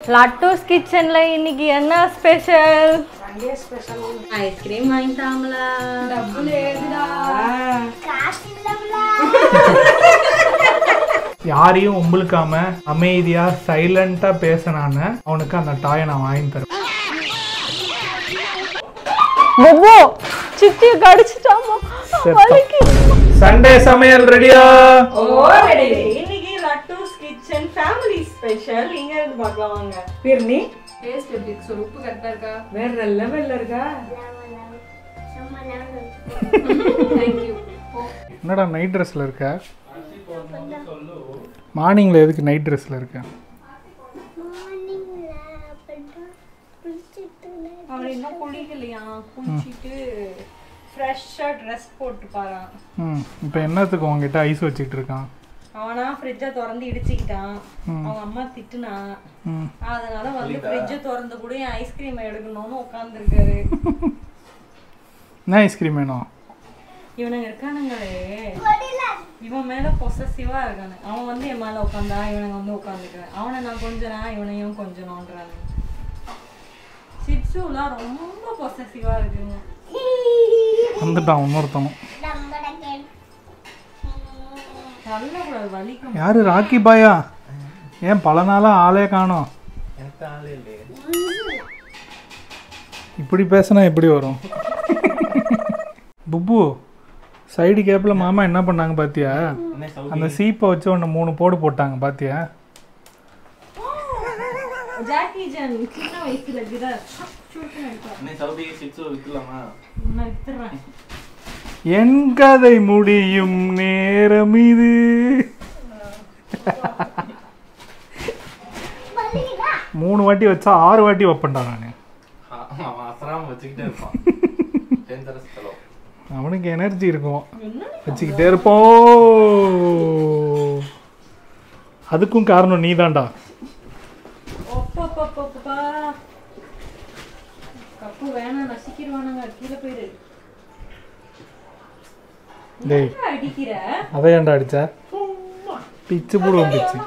லட்டூஸ் கிச்சன்ல இன்னைக்கு என்ன ஸ்பெஷல்? டபுள் ஏதுடா யாரையும் உம்பளுக்காம அமைதியா சைலண்டா பேசினான்னு அவனுக்கு அந்த டாயை நான் வாங்கி தருவேன். பொபோ சித்தி கடிச்சிட்டாமா வலிக்கு சண்டே சமையல் ரெடியா கிச்சன் ஃபேமிலி ஸ்பெஷல் இங்க இருந்து பார்க்கலாம் வாங்க. பிர்னி டேஸ்ட் எப்படி இருக்கு? சொல்லு உப்பு கரெக்டா இருக்கா? வேற லெவல்ல இருக்கா? என்னடா நைட் ட்ரெஸ்ல இருக்க? மார்னிங்ல எதுக்கு நைட் ட்ரெஸ்ல இருக்க? அவர் இன்னும் குளிக்கலையா? குளிச்சிட்டு ஃப்ரெஷ்ஷாக ட்ரெஸ் போட்டு பாரான் ம். இப்போ என்னத்துக்கு உங்ககிட்ட ஐஸ் வச்சுக்கிட்டு இருக்கான்? அவனா ஃப்ரிட்ஜை திறந்து இடிச்சுக்கிட்டான். அவங்க அம்மா திட்டுனா அதனால வந்து ஃப்ரிட்ஜை திறந்து கூட என் ஐஸ்கிரீம் எடுக்கணும்னு உட்காந்துருக்காரு என்ன ஐஸ்கிரீம் வேணும்? இவனுங்க இருக்கானுங்களே. இவன் மேல பொசசிவா இருக்கானு. அவன் வந்து என் மேல உட்காந்தா இவனுங்க வந்து உட்காந்துக்கிறேன் அவனை நான் கொஞ்சனா இவனையும் கொஞ்சணும்ன்றாங்க சிப்ஸுலாம் ரொம்ப பொசசிவா இருக்குங்க. வந்துட்டான் இன்னொருத்தனும் யாரு ராக்கி பாயா ஏன் பல நாளா ஆளே காணோம்? இப்படி பேசினா எப்படி வரும்? புப்பு சைடு கேப்பில் மாமா என்ன பண்ணாங்க பாத்தியா? அந்த சீப்பை வச்சு ஒன்று மூணு போடு போட்டாங்க பாத்தியா? ஜாக்கி என் கதை முடியும் நேரம் இது. மூணு வாட்டி வச்சா ஆறு வாட்டி வைப்பேன்டா நான். அவனுக்கு எனர்ஜி இருக்கும். வச்சுக்கிட்டே இருப்போம். அதுக்கும் காரணம் நீதான்டா. ஒப்பப்பப்பப்பா கப்பு வேணாம் நசிக்கிடுவானுங்க கீழே போயிரு. டேய். அதை ஏன்டா அடிச்ச? பிச்சு போடுவோம் பிச்சு.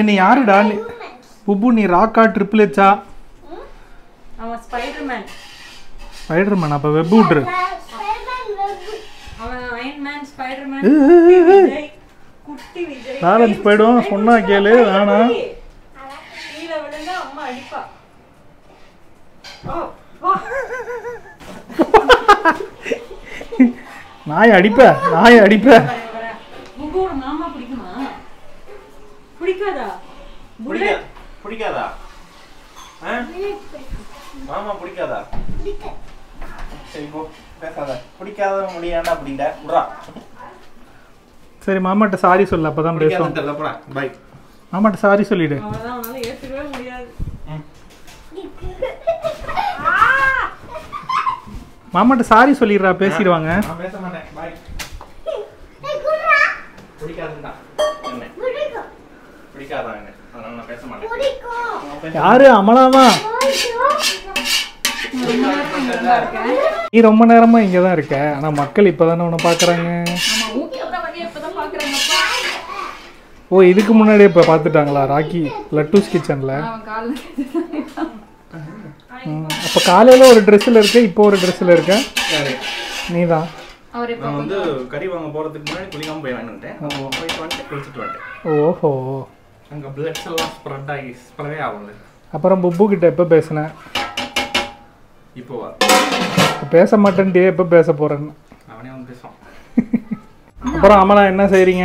நீ யாருடா? நீ புப்பு நீ ராக்கா ட்ரிபிள் ஹெச்சா அவன் ஸ்பைடர்மேன் ஸ்பைடர் மேன் அப்போ வெப் விட்ரு அவன் அயன் மேன் ஸ்பைடர்மேன் ஏய், ஏய், ஏய். விஜய் குட்டி விஜய் பேலன்ஸ் போயிடும் சொன்னா கேளு வேணாம் கீழே விழுந்தா அம்மா அடிப்பா. ஓ, வா. நாய் அடிப்ப நாய் அடிப்ப. மாமா பிடிக்குமா? பிடிக்காதா? பிடிக்கா பிடிக்காதா? மாமா பிடிக்காதா. சரி போ. பேசாத. பிடிக்காத முடியாண்டா அப்படிங்கிற விட்றா. சரி மாமாட்ட சாரி சொல்லு அப்பதான் பேசுவோம் பிடிக்காதுன்னு தெரியல போடா. பை மாமாட்ட சாரி சொல்லிடு. மாமாட்ட சாரி சொல்லிடுறா பேசிடுவாங்க. நான் பேச மாட்டேன். பை பிடிக்காதுண்டா என்ன? பிடிக்காதா என்ன அதனால நான் பேச மாட்டேன். நான் பேச யாரு அமலாவா நீ ரொம்ப நேரமா இங்க தான் இருக்க. ஆனா மக்கள் இப்பதானே உன்னை பாக்குறாங்க. ஓ இதுக்கு முன்னாடியே இப்ப பாத்துட்டாங்களா ராக்கி? லட்டூஸ் கிச்சன்ல. அப்ப காலையில ஒரு ட்ரெஸ்ல இருக்க இப்போ ஒரு ட்ரெஸ்ல இருக்க? அவர் இப்ப நான் வந்து கறி வாங்க போறதுக்கு முன்னாடி குளிக்காம போய் வாங்கிட்டு வந்துட்டேன். போயிட்டு வந்துட்டு குளிச்சுட்டு வந்துட்டேன். ஓஹோ. அங்க பிளட்ஸ் எல்லாம் ஸ்ப்ரெட் ஆகி ஸ்ப்ரே ஆகுது அப்புறம் புப்பு கிட்ட எப்ப பேசுன? இப்போ வா. இப்ப பேச மாட்டேன்ட்டே எப்ப பேச போறேன்னு. அவனே வந்து பேசுவான். அப்புறம் அமலா என்ன செய்றீங்க?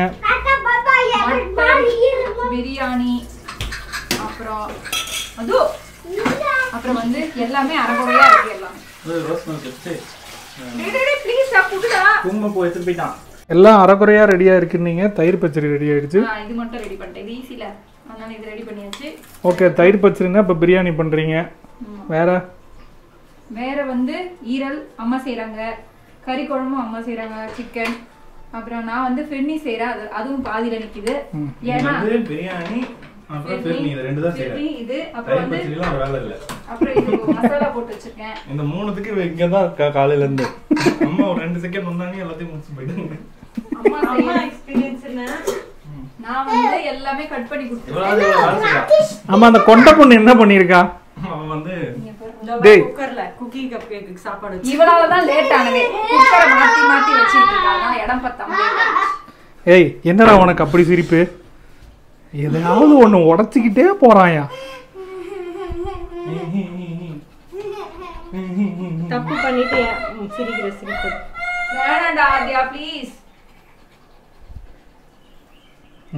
பிரியாணி அப்புறம் அது அப்புறம் வந்து எல்லாமே அரகுறையா இருக்கு எல்லாம். எல்லாம் அரைக்குறையா ரெடியா இருக்குன்னீங்க தயிர் பச்சடி ரெடி ஆயிடுச்சு. இது மட்டும் ரெடி பண்ணிட்டேன். இது ஈஸில அதனால இது ரெடி பண்ணியாச்சு. ஓகே தயிர் பச்சடினா இப்போ பிரியாணி பண்றீங்க. வேற? வேற வந்து ஈரல் அம்மா செய்றாங்க. கறி குழம்பும் அம்மா செய்றாங்க சிக்கன் அப்புறம் நான் வந்து ஃபென்னி செய்றேன். அது அதுவும் பாதியில நிக்குது. ஏன்னா பிரியாணி அப்புறம் சரி, நீ இதை ரெண்டு தான் செய்யற திருப்பி இது அப்புறம் தயிர் வந்து பச்சடிலாம் ஒரு வேலை இல்லை. அப்புறம் இது மசாலா போட்டு வச்சிருக்கேன். இந்த மூணுத்துக்கு இங்க தான் இருக்கா காலையில இருந்து அம்மா ஒரு ரெண்டு செகண்ட் வந்தாங்க எல்லாத்தையும் முடிச்சு போயிட்டாங்க. அம்மா அம்மா நான் வந்து எல்லாமே கட் பண்ணி செய்யறான் ஆமா அந்த கொண்ட பொண்ணு என்ன பண்ணியிருக்கா? அவன் வந்து டேய். குக்கர்ல குக்கி கப் கேக்கு சாப்பாடு வச்சு இவளாலதான் லேட் ஆனதே. குக்கரை மாத்தி மாத்தி வச்சிட்டு இருக்கா? அதனால இடம் பத்தாம. ஏய் என்னடா உனக்கு அப்படி சிரிப்பு? எதையாவது ஒன்று உடச்சிக்கிட்டே போறாயா? தப்பு பண்ணிட்டு சிரிக்கிற சிரிப்பு. வேணாம்டா ஆத்யா ப்ளீஸ்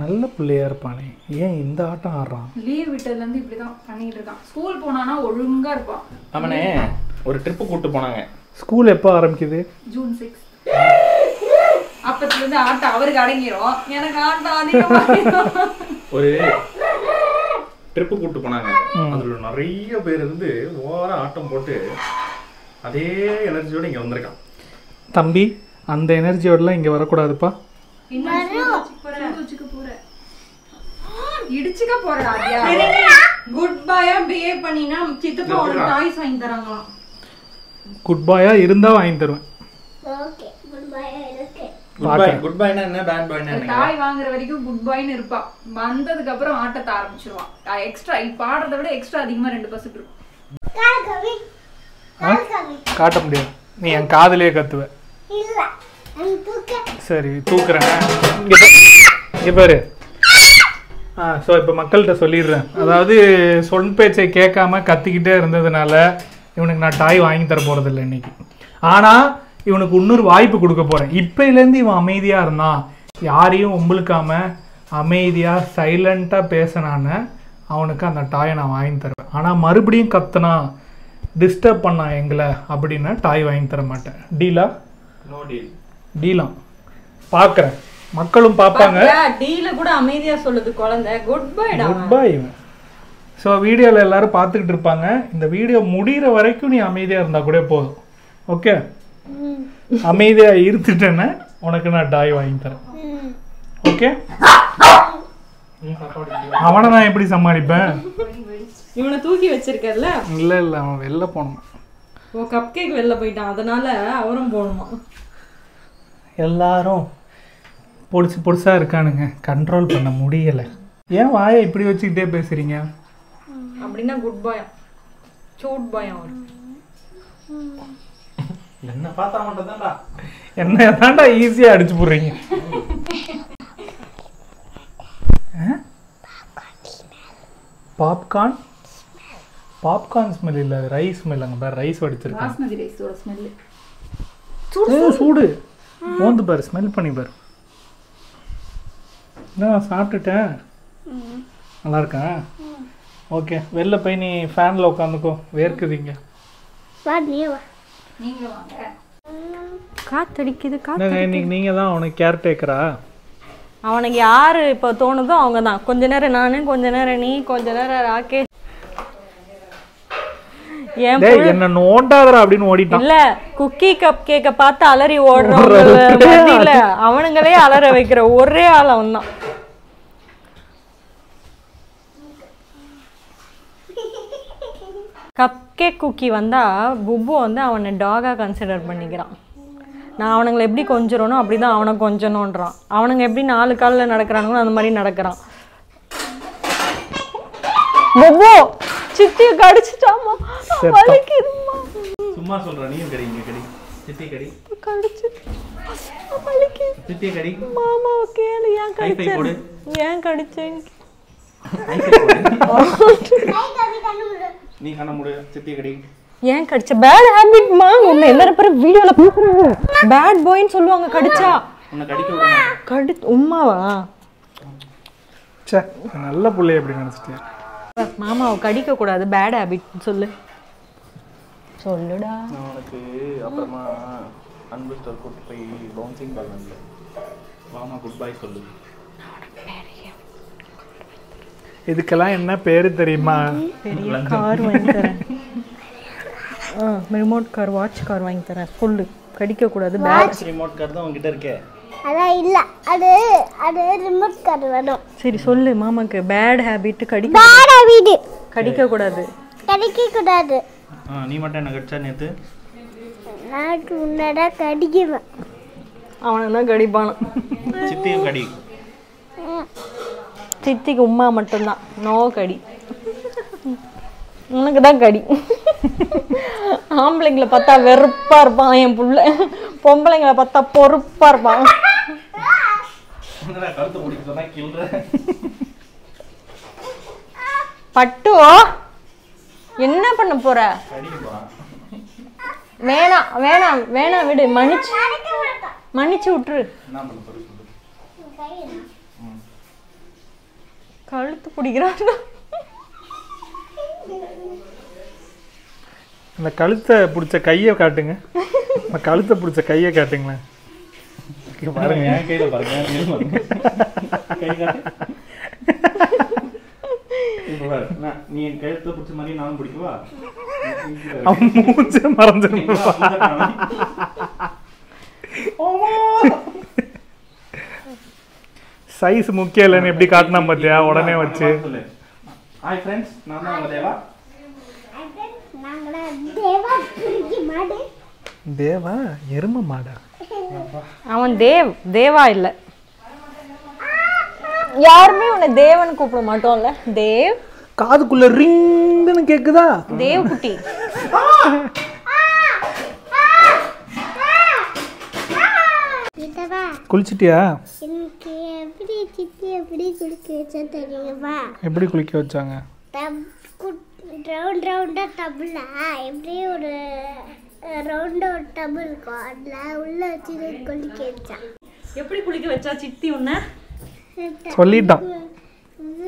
நல்ல பிள்ளையா இருப்பானே. ஏன் இந்த ஆட்டம் ஆடுறான்? லீவ் விட்டதுல இருந்து இப்படிதான் பண்ணிட்டு இருக்கான். ஸ்கூல் போனானா ஒழுங்கா இருப்பான். அவனே ஒரு ட்ரிப்பு கூட்டு போனாங்க. ஸ்கூல் எப்போ ஆரம்பிக்குது? ஜூன் சிக்ஸ் அப்பத்துல இருந்து ஆட்டம் அவருக்கு அடங்கிரும். எனக்கு ஆட்டம் ஒரு ட்ரிப்பு கூட்டு போனாங்க. அதுல நிறைய பேர் இருந்து ஓர ஆட்டம் போட்டு அதே எனர்ஜியோட இங்க வந்திருக்கான். தம்பி அந்த எனர்ஜியோடலாம் இங்கே வரக்கூடாதுப்பா. இடிச்சுக்க போற குட் பாயா பிஹேவ் பண்ணினா சித்தப்பா உனக்கு டாய்ஸ் வாங்கி தராங்களாம். குட் பாயா இருந்தால் வாங்கி தருவேன். குட் பை குட் பைனா என்ன பேட் பைனா என்ன தாய் வாங்குற வரைக்கும் குட் பாய்னு இருப்பா. வந்ததுக்கு அப்புறம் ஆட்டத்தை ஆரம்பிச்சிருவான். எக்ஸ்ட்ரா இப்ப ஆடுறத விட எக்ஸ்ட்ரா அதிகமா ரெண்டு பர்சன்ட் இருக்கும்? காட்ட முடியாது. நீ என் காதுலயே கத்துவ. சரி தூக்குறேன். இங்க பாரு. ஸோ இப்போ மக்கள்கிட்ட சொல்லிடுறேன். அதாவது சொல் பேச்சை கேட்காம கத்திக்கிட்டே இருந்ததுனால இவனுக்கு நான் டாய் வாங்கி தர போகிறதில்ல இன்னைக்கு. ஆனால் இவனுக்கு இன்னொரு வாய்ப்பு கொடுக்க போகிறேன் இப்போலேருந்து இவன் அமைதியாக இருந்தான் யாரையும் உம்பளுக்காம அமைதியாக சைலண்ட்டாக பேசினான்னு அவனுக்கு அந்த டாயை நான் வாங்கி தருவேன். ஆனால் மறுபடியும் கத்துனா டிஸ்டர்ப் பண்ணான் எங்களை அப்படின்னா டாய் வாங்கி தர மாட்டேன். டீலா? No deal. டீலாம் பார்க்குறேன் மக்களும் பார்ப்பாங்க. டீல கூட அமைதியா சொல்லுது குழந்தை. குட் பைடா குட் பை ஸோ வீடியோவில் எல்லாரும் பார்த்துக்கிட்டு இருப்பாங்க. இந்த வீடியோ முடிகிற வரைக்கும் நீ அமைதியாக இருந்தால் கூட போதும். ஓகே அமைதியாக இருந்துட்டேன்னா உனக்கு நான் டாய் வாங்கி தரேன். ஓகே அவனை நான் எப்படி சமாளிப்பேன்? இவனை தூக்கி வச்சிருக்கல இல்லை இல்லை. அவன் வெளில போகணும்? ஓ கப் கேக் வெளில போயிட்டான். அதனால அவரும் போகணுமா? எல்லாரும் பொடிசு பொடிசாக இருக்கானுங்க. கண்ட்ரோல் பண்ண முடியலை. ஏன் வாயை இப்படி வச்சுக்கிட்டே பேசுறீங்க? அப்படின்னா குட் பாயா சூட் பாயா அவன் என்ன பார்த்தா மட்டும் தான்டா என்ன தாண்டா ஈஸியாக அடிச்சு போடுறீங்க. பாப்கார்ன் பாப்கார்ன் ஸ்மெல் இல்லை. ரைஸ் ஸ்மெல் அங்கே பாரு. ரைஸ் வடிச்சிருக்கேன். பாஸ்மதி ரைஸோட ஸ்மெல்லு ஏய், சூடு. மோந்து பாரு. ஸ்மெல் பண்ணி பாரு. நான் சாப்பிட்டுட்டேன். நல்லா இருக்கா ஓகே வெளில போய் நீ ஃபேனில் உட்காந்துக்கோ. வேர்க்குதுங்க. நீங்க வாங்க. காத்தடிக்குது இன்னைக்கு நீங்கள் தான் அவனுக்கு கேர்டேக்கரா அவனுக்கு யாரு இப்போ தோணுதோ அவங்க தான் கொஞ்ச நேரம் நானு கொஞ்ச நேரம் நீ கொஞ்ச நேரம் ராகேஷ். என்ன நோண்டாதடா அப்படின்னு ஓடிட்டான். இல்ல குக்கி கப் கேக்க பார்த்து அலறி ஓடுறவங்க மத்தியில அவனுங்களே அலற வைக்கிற ஒரே ஆள் அவன் தான் கப் கேக் குக்கி வந்தா புப்பு வந்து அவனை டாகா கன்சிடர் பண்ணிக்கிறான். நான் அவனுங்களை எப்படி கொஞ்சறனோ அப்படிதான் அவனை கொஞ்சணுன்றான் அவனுங்க எப்படி நாலு காலில் நடக்கிறானுங்களோ அந்த மாதிரி நடக்கிறான். புப்பு சித்திய கடிச்சிட்டாமா வலிக்குதும்மா. சும்மா சொல்ற நீயும் கடி இங்க கடி. சித்தி கடி. கடிச்சு வலிக்குது சித்திய கடி. மாமாவை கேளு ஏன். கடிச்சேன் ஏன் கடிச்சேன் நீ கண்ண முடு சித்திய கடி. ஏன் கடிச்ச? பேட் ஹேபிட்மா உன்னை எல்லாரும் பேரும் வீடியோல பாக்குறாங்க பேட் பாய்ன்னு சொல்லுவாங்க கடிச்சா. உன்னை கடிக்க கடி உம்மாவா? ச்சே நல்ல பிள்ளை அப்படி நினச்சிட்டேன் மாமாவை கடிக்க கூடாது. பேட் ஹேபிட் சொல்லு. சொல்லுடா. நான் உனக்கு அப்புறமா அன்பு ஸ்டோர் கூட்டு போய் பவுன்சிங் பால் வந்து வாமா குட் பை சொல்லு. இதுக்கெல்லாம் என்ன பேரு தெரியுமா? பெரிய கார் வாங்கி தரேன். ஆ ரிமோட் கார் வாட்ச் கார் வாங்கி தரேன். சொல்லு. கடிக்க கூடாது. பேட் ரிமோட் கார் தான் உங்ககிட்ட இருக்கே. அதான் இல்லை அது அது ரிமோட் கார் வேணும். சரி சொல்லு மாமாக்கு பேட் ஹேபிட் கடிக்க பாட வீடு கடிக்க கூடாது. கடிக்க கூடாது. நீ மட்டும் என்ன கடிச்சா நேத்து? நாக்கு முன்னாடா கடிக்குவேன் அவனை தான் கடிப்பான். சித்தியும் கடி. சித்திக்கு உமா மட்டும்தான். நோ கடி. உனக்கு தான் கடி. ஆம்பளைங்களை பார்த்தா வெறுப்பா இருப்பான் என் புள்ள. பொம்பளைங்களை பார்த்தா பொறுப்பா இருப்பான். கருத்து பிடிக்க சொன்னா கிள்ற பட்டு என்ன பண்ண போற? வேணாம் வேணாம் வேணாம் விடு. மன்னிச்சு மன்னிச்சு விட்டுரு. கழுத்து பிடிக்கிறான் அந்த கழுத்தை பிடிச்ச கையை காட்டுங்க. அந்த கழுத்தை பிடிச்ச கையை காட்டுங்களேன். பாருங்க. என் கையில பாருங்க. நீ என் கழுத்தை பிடிச்ச மாதிரி நானும் பிடிக்கவா அவன் மூஞ்ச சைஸ் முக்கியம் இல்லைன்னு எப்படி காட்டினா பார்த்தியா உடனே வச்சு. ஹாய் ஃப்ரெண்ட்ஸ் நான் தான் உங்க தேவா. தேவா பிடிக்க மாடு. தேவா எரும மாடா? அவன் தேவ் தேவா இல்ல. யாருமே உன்னை தேவன் கூப்பிட மாட்டோம்ல. தேவ்? காதுக்குள்ள ரிங்குன்னு கேக்குதா? தேவ் குட்டி. குளிச்சிட்டியா? எப்படி குளிக்க வச்சா தெரியுமா? எப்படி குளிக்க வச்சாங்க? ரவுண்ட் ரவுண்டாக டபுளா எப்படி ஒரு ரவுண்டாக ஒரு டபுள் இருக்கும் அதில் உள்ள வச்சு குளிக்க வச்சான். எப்படி குளிக்க வச்சா சித்தி உன்ன? சொல்லிட்டான்.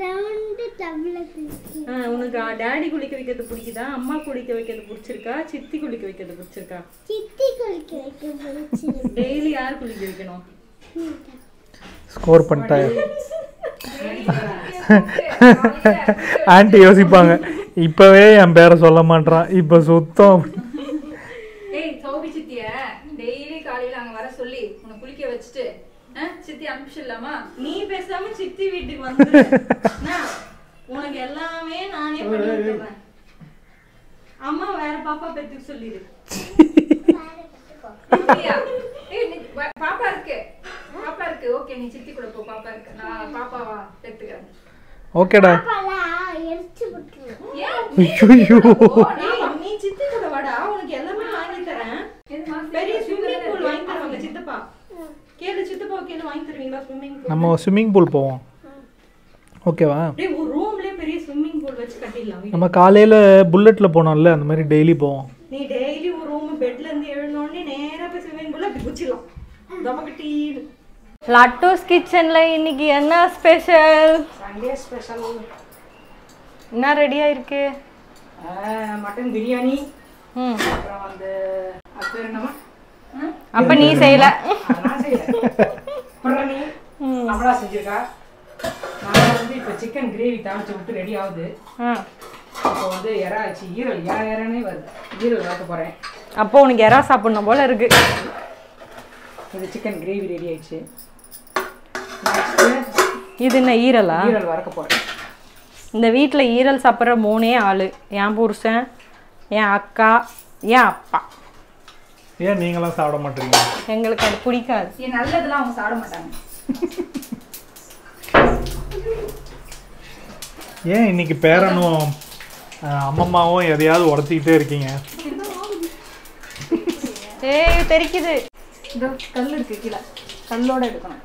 ரவுண்டு டபுளை குளிக்க. உனக்கு டேடி குளிக்க வைக்கிறது பிடிக்குதா? அம்மா குளிக்க வைக்கிறது பிடிச்சிருக்கா? சித்தி குளிக்க வைக்கிறது பிடிச்சிருக்கா? சித்தி குளிக்க வைக்க பிடிச்சிருக்கு. டெய்லி யார் குளிக்க வைக்கணும்? ஸ்கோர் பண்ணிட்டாங்க. ஆன்ட்டி யோசிப்பாங்க இப்பவே என் பேரை சொல்ல மாட்றான் இப்ப சுத்தம். ஏய் சௌபி சித்திய டெய்லி காலையில அங்க வர சொல்லி உன்னை குளிக்க வச்சுட்டு சித்தி அனுப்பிச்சிடலாமா? நீ பேசாம சித்தி வீட்டுக்கு வந்து உனக்கு எல்லாமே நானே பண்ணி அம்மா வேற பாப்பா பெத்துக்கு சொல்லிடு. பாப்பா இருக்கு. இருக்கு. ஓகே நீ சித்தி கூட போ பாப்பா இருக்கு. நான் பாப்பாவா எடுத்துக்கிறேன். ஓகேடா. பாப்பாலாம் எரிச்சு விட்டுருவோம் ஐயோ ஏய், நீ சித்தி கூட வாடா. உனக்கு எல்லாமே வாங்கி தரேன். பெரிய ஸ்விம்மிங் பூல் வாங்கி தருவாங்க சித்தப்பா. கேளு சித்தப்பா கேளு வாங்கி தருவீங்களா ஸ்விம்மிங் பூல் நம்ம ஸ்விம்மிங் பூல் போவோம். ஓகேவா? அப்படியே ஒரு ரூம்லயே பெரிய ஸ்விம்மிங் பூல் வச்சு கட்டிடலாம். வீட்டுல. நம்ம காலையில புல்லட்ல போனோம்ல அந்த மாதிரி டெய்லி போவோம் நீ டெய்லி ஒரு ரூம் பெட்ல இருந்து எழுந்த உடனே நேரா போய் ஸ்விம்மிங் பூல்ல அப்படி குச்சிடலாம் தமக்கட்டீடு லட்டூஸ் கிச்சன்ல இன்னைக்கு என்ன ஸ்பெஷல்? சண்டே ஸ்பெஷல் என்ன ரெடியா இருக்கு மட்டன் பிரியாணி. ம். அப்புறம் வந்து அது பேர் என்னமா அப்ப நீ செய்யல. நான் செய்யல. பிரணி செஞ்சிருக்கா. நான் வந்து இப்போ சிக்கன் கிரேவி தாளிச்சு விட்டு ரெடி ஆகுது. ஆ. இப்போ வந்து இறா ஆச்சு ஈரல் இறா இறனே வருது ஈரல் வளர்க்க போகிறேன் அப்போ உனக்கு எறா சாப்பிடணும் போல இருக்கு. இது சிக்கன் கிரேவி ரெடி ஆயிடுச்சு. இது என்ன ஈரலா? ஈரல் வறுக்க போகிறேன் இந்த வீட்டில் ஈரல் சாப்பிட்ற மூணே ஆள். என் புருஷன் என் அக்கா என் அப்பா. ஏன் நீங்களாம் சாப்பிட மாட்டீங்க? எங்களுக்கு அது பிடிக்காது. ஏன் நல்லதெல்லாம் அவங்க சாப்பிட மாட்டாங்க. ஏன் இன்னைக்கு பேரனும் அஹ், அம்மம்மாவும் எதையாவது உடச்சிக்கிட்டே இருக்கீங்க? ஏய் தெரிக்குது. இதோ கல் இருக்கு கீழே. கல்லோட எடுக்கணும்.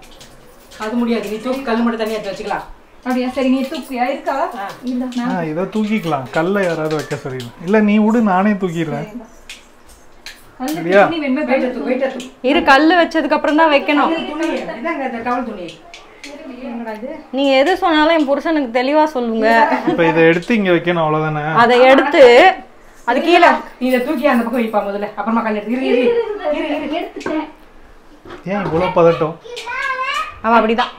அது முடியாது. நீ தூக்கு கல் மட்டும் தனியாக எடுத்து வச்சுக்கலாம். அப்படியா? சரி நீ தூக்கியா இருக்கா? இல்ல. ஆ இதை தூக்கிக்கலாம். கல்லை யாராவது வைக்க சொல்லிடலாம் இல்லை நீ விடு நானே தூக்கிடுறேன். இரு கல் வச்சதுக்கு அப்புறம் தான் வைக்கணும். துணி இதாங்க இந்த டவல் துணி. என்னடா இது? நீ எது சொன்னாலும் என் புருஷனுக்கு தெளிவா சொல்லுங்க. இப்போ இதை எடுத்து இங்கே வைக்கணும் அவ்வளோதானே அதை எடுத்து அது கீழே. நீ இதை தூக்கி அந்த பக்கம் வைப்பா முதல்ல. அப்புறமா கல் எடுத்து. இரு இரு இரு. இரு எடுத்துட்டேன். ஏன் பதட்டம்? அவன் அப்படிதான்.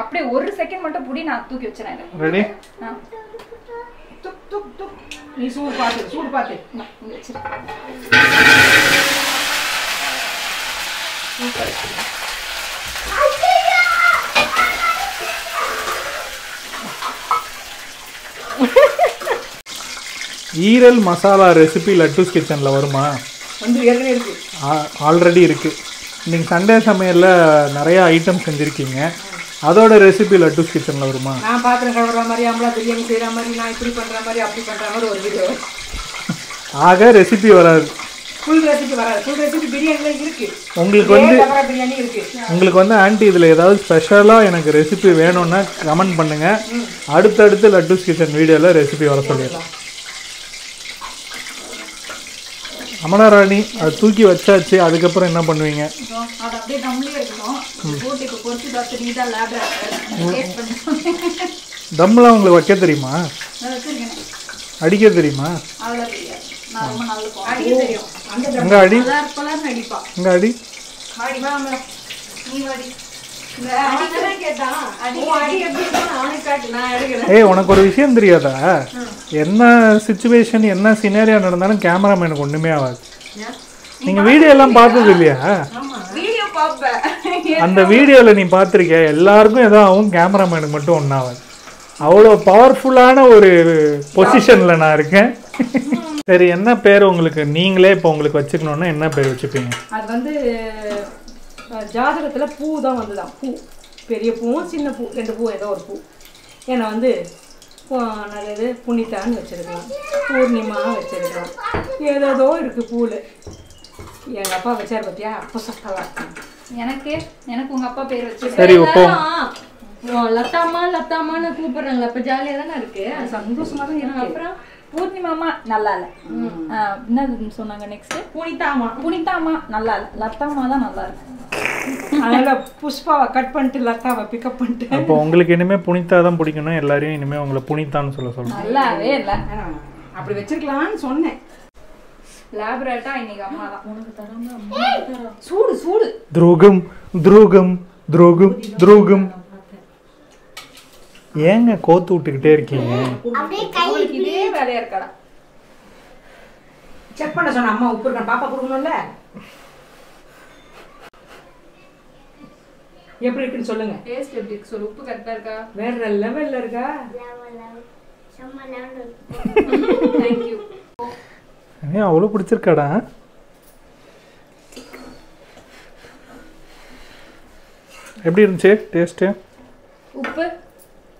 அப்படியே ஒரு செகண்ட் மட்டும் புடி நான் தூக்கி வச்சிடறேன் இதை. ரெடி துக் துக் துக். நீ சூடு பார்த்து சூடு பார்த்து. ஈரல் மசாலா ரெசிபி லட்டூஸ் கிச்சனில் வருமா? வந்து ஏற்கனவே இருக்கு. ஆல்ரெடி இருக்குது இன்னைக்கு சண்டே சமையலில் நிறைய ஐட்டம் செஞ்சுருக்கீங்க. அதோட ரெசிபி லட்டூஸ் கிச்சனில் வருமா? நான் பாத்திரம் கழுவுற மாதிரி அம்பளா பிரியாணி செய்யற மாதிரி நான் இப்படி பண்ற மாதிரி அப்படி பண்ற மாதிரி ஒரு வீடியோ ஆக ரெசிபி வராது. ஃபுல் ரெசிபி வராது. ஃபுல் ரெசிபி பிரியாணில இருக்கு. உங்களுக்கு வந்து பிரியாணி இருக்கு. உங்களுக்கு வந்து ஆன்ட்டி இதில் ஏதாவது ஸ்பெஷலாக எனக்கு ரெசிபி வேணும்னா கமெண்ட் பண்ணுங்கள் அடுத்தடுத்து லட்டூஸ் கிச்சன் வீடியோவில் ரெசிபி வர சொல்லிடுறேன் அமலாராணி அது தூக்கி வச்சாச்சு அதுக்கப்புறம் என்ன பண்ணுவீங்க அது அப்படியே இருக்கணும் தம்லாம் உங்களுக்கு வைக்க தெரியுமா அடிக்க தெரியுமா எங்க அடி எங்க அடி ஏய் உனக்கு ஒரு விஷயம் தெரியாதா என்ன சுச்சுவேஷன் என்ன சினேரியா நடந்தாலும் கேமராமேனுக்கு ஒன்றுமே ஆகாது. நீங்கள் வீடியோ எல்லாம் பார்த்தது இல்லையா? அந்த வீடியோவில் நீ பார்த்துருக்க எல்லாருக்கும் ஏதோ ஆகும் கேமராமேனுக்கு மட்டும் ஒன்றாகாது அவ்வளோ பவர்ஃபுல்லான ஒரு பொசிஷனில் நான் இருக்கேன். சரி என்ன பேர் உங்களுக்கு? நீங்களே இப்போ உங்களுக்கு வச்சுக்கணுன்னா என்ன பேர் வச்சுப்பீங்க? அது வந்து ஜாதகத்துல பூ தான் வந்துதான் பூ. பெரிய பூவும் சின்ன பூ ரெண்டு பூ ஏதோ ஒரு பூ. ஏன்னா வந்து நல்லது புனிதான்னு வச்சிருக்கலாம். பூர்ணிமா வச்சிருக்கலாம். ஏதேதோ இருக்கு பூவில் எங்க அப்பா வச்சார் பார்த்தியா புசக்கலா எனக்கு? எனக்கு உங்க அப்பா பேர் வச்சு சரி லத்தாமா லத்தாமான்னு கூப்பிடுறாங்களா. அப்ப ஜாலியா தானே இருக்கு? சந்தோஷமா தான் இருக்கு. அப்புறம் பூர்ணிமாமா நல்லா இல்ல. ஆ, என்னது சொன்னாங்க நெக்ஸ்ட் புனிதாமா புனிதாமா நல்லா இல்ல. லத்தாமா தான் நல்லா இருக்கு. அதனால புஷ்பாவை கட் பண்ணிட்டு லத்தாவை பிக்கப் பண்ணிட்டு. அப்போ உங்களுக்கு இனிமேல் புனிதா தான் பிடிக்கணும். எல்லாரையும் இனிமேல் உங்களை புனிதான்னு சொல்ல சொல்லுங்கள் நல்லாவே இல்ல. அப்படி வச்சிருக்கலாம்னு சொன்னேன். லேபரேட்டா இன்னைக்கு அம்மா தான் சூடு சூடு. துரோகம் துரோகம் துரோகம் துரோகம். ஏங்க கோத்து விட்டுக்கிட்டே இருக்கீங்க? இதே வேலையா இருக்காடா. செக் பண்ண சொன்ன அம்மா உப்பு இருக்கா பாப்பா கொடுக்கணும்ல? எப்படி இருக்குன்னு சொல்லுங்க. டேஸ்ட் எப்படி இருக்கு சொல்லு உப்பு கரெக்டா இருக்கா? வேற லெவல்ல இருக்கா. தேங்க்யூ ஏன் அவ்வளோ பிடிச்சிருக்காடா? எப்படி இருந்துச்சு டேஸ்ட்டு உப்பு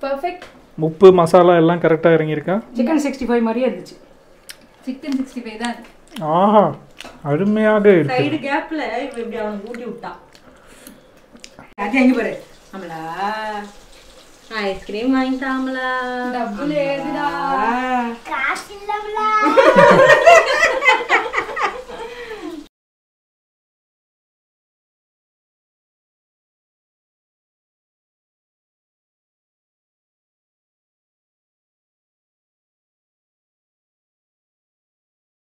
பர்ஃபெக்ட் உப்பு மசாலா எல்லாம் கரெக்டாக இறங்கியிருக்கா? சிக்கன் சிக்ஸ்டி ஃபைவ் மாதிரியே இருந்துச்சு. சிக்கன் சிக்ஸ்டி ஃபைவ் தான் ஆஹா அருமையாக இருக்கு. சைடு கேப்ல இவ இப்படி அவனுக்கு ஊட்டி விட்டான். காசு இல்லம்ல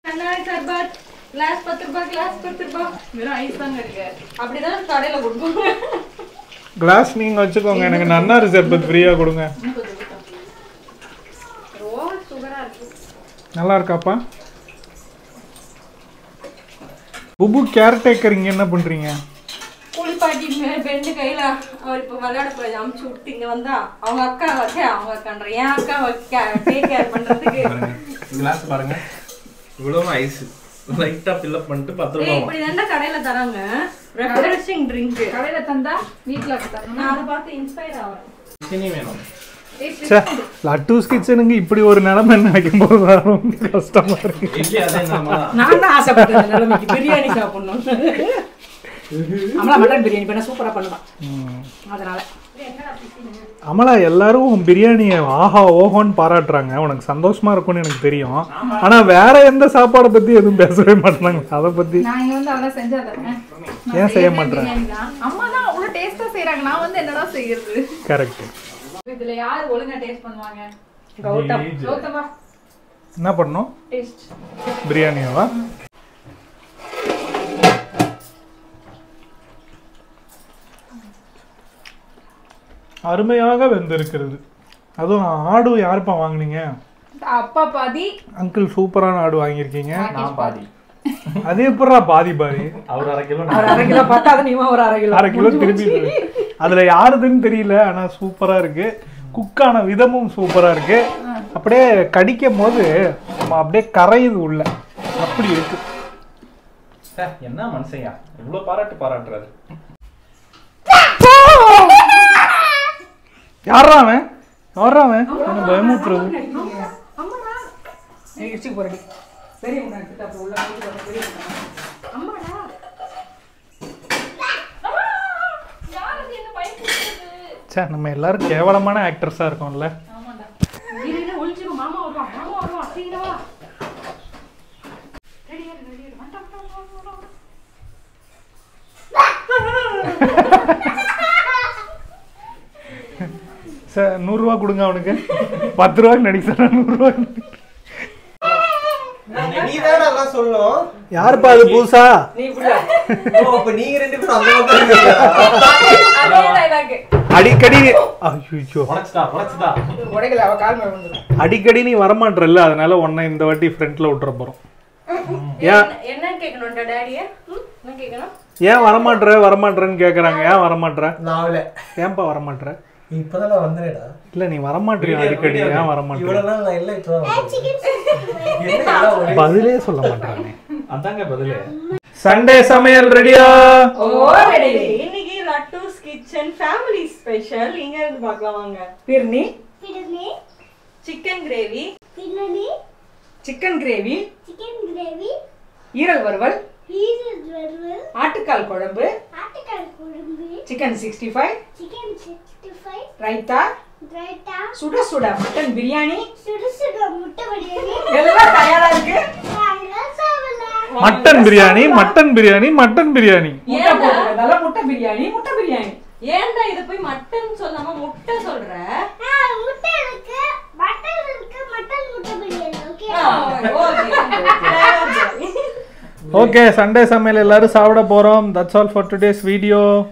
கண்ணாடி சர்பத் கிளாஸ் பத்து ரூபாய் கிளாஸ் பத்து ரூபாய் வெறும் ஐஸ் தாங்க இருக்கு. அப்படிதான் கடையில கொடுப்பாங்க கிளாஸ் நீங்கள் வச்சுக்கோங்க. எனக்கு நன்னாரி சர்பத் ஃப்ரீயாக கொடுங்க. ஓவர் சுகரா இருக்கு. நல்லா இருக்காப்பா? புபு கேர்டேக்கர் இங்கே என்ன பண்ணுறீங்க குளிப்பாட்டி பெண்டு கையில அவர் இப்ப விளையாட போய் அமுச்சு விட்டு இங்க வந்தா அவங்க அக்கா வச்ச அவங்க அக்கான்ற என் அக்கா டேக் கேர் பண்றதுக்கு. கிளாஸ் பாருங்க. இவ்வளவு ஐஸ் லைட்டா ஃபில் பண்ணிட்டு பத்து ஏய் ரூபா இப்படி தாண்டா கடையில தராங்க. ரெஃப்ரெஷிங் ட்ரிங்க் கடையில தந்தா வீட்ல தரணும் நான் அதை பார்த்து இன்ஸ்பயர் ஆகிறேன் இனி வேணும். லட்டூஸ் கிச்சனுக்கு இப்படி ஒரு நிலைமை நினைக்கும் போது ரொம்ப கஷ்டமா இருக்கு. நான் தான் ஆசைப்பட்டேன் நிலைமைக்கு. பிரியாணி சாப்பிடணும் அமலா மட்டன் பிரியாணி பண்ண சூப்பரா பண்ணுவான் அதனால. அமலா எல்லாரும் உன் பிரியாணியை ஆஹா ஓஹோன்னு பாராட்டுறாங்க. உனக்கு சந்தோஷமா இருக்கும்னு எனக்கு தெரியும். ஆனா வேற எந்த சாப்பாடை பத்தி எதுவும் பேசவே மாட்டாங்க. அதை பத்தி ஏன் செய்ய மாட்டேன் அம்மா தான் அவ்வளவு டேஸ்டா செய்றாங்க. நான் வந்து என்னடா செய்யறது? கரெக்ட் இதுல யார் ஒழுங்கா டேஸ்ட் பண்ணுவாங்க? கௌதம். கௌதமா? என்ன பண்ணோம் டேஸ்ட் பிரியாணியாவா? அருமையாக வெந்திருக்கிறது. அதுவும் ஆடு யாருப்பா வாங்குனீங்க? அப்பா பாதி. அங்கிள் சூப்பரான ஆடு வாங்கியிருக்கீங்க. நான் பாதி. அது எப்படா பாதி பாதி? அவர் அரை கிலோ அரை கிலோ பார்த்தா அது நீமா ஒரு அரை கிலோ. அரை கிலோ திருப்பி அதுல யாருதுன்னு தெரியல ஆனா சூப்பரா இருக்கு. குக்கான விதமும் சூப்பரா இருக்கு. அப்படியே கடிக்கும் போது நம்ம அப்படியே கரையுது உள்ள. அப்படி இருக்கு. என்ன மனுஷன்யா இவ்வளவு பாராட்டு பாராட்டுறாரு. யாரா அவன்? யாரா அவன்? என்ன பயமுத்துறது நீ இடிச்சுக்கு போறடி. பெரிய முட்டை எடுத்துட்டு அப்புறம் உள்ள போட்டு வர பெரிய முட்டை. அம்மாடா யார் அது என்ன பயப்படுறது சே நம்ம எல்லாரும் கேவலமான ஆக்டர்ஸா இருக்கோம்ல இரு, இரு, ஒளிஞ்சிரும் மாமா வருவான் மாமா வருவான் சீக்கிரம் வா ரெடி ரெடி ரெடி வந்துட்டான் வந்துட்டான், வந்துட்டான், வந்துட்டான். சார் நூறுரூவா கொடுங்க அவனுக்கு. பத்து ரூபாய்க்கு நடிக்க சார் யாருப்பா அது புதுசா? அடிக்கடி அடிக்கடி நீ வரமாட்டல்ல அதனால உன்னை இந்த வாட்டி ஃப்ரண்ட்ல விட்டுற போறோம். ஏன் வரமாட்ற வரமாட்றன்னு கேக்குறாங்க. ஏன் வரமாட்ற ஏன்பா வரமாட்ற இப்பதான் நான் வந்தேடா இல்ல நீ அடிக்கடி? ஏன் வரமாட்ற இவ்வளவு நாள் நான் இல்ல இப்பதான் பதிலே சொல்ல மாட்டானே அதாங்க பதிலு. சண்டே சமையல் ரெடியா? ஓ ரெடி இன்னைக்கு லட்டூஸ் கிச்சன் ஃபேமிலி ஸ்பெஷல் இங்க இருந்து பார்க்கலாம் வாங்க. Phirni biryani. Chicken gravy biryani. Chicken gravy chicken gravy ஈரல் வறுவல். பீசஸ் வறுவல். ஆட்டுக்கால் குழம்பு. Chicken sixty five chicken sixty five raita raita சுட சுட மட்டன் பிரியாணி சுட சுட முட்டை பிரியாணி எல்லாம் தயாரா இருக்கு? Mutton biryani mutton biryani mutton biryani முட்டை போட்டுறதால முட்டை பிரியாணி முட்டை பிரியாணி ஏன்டா இத போய் மட்டன் சொல்லாம முட்டை சொல்ற? ஆ, முட்டை இருக்கு. மட்டன் இருக்கு மட்டன் முட்டை biryani okay okay. Okay Sunday சமையல் எல்லாரும் சாப்பிட போறோம். That's all for today's video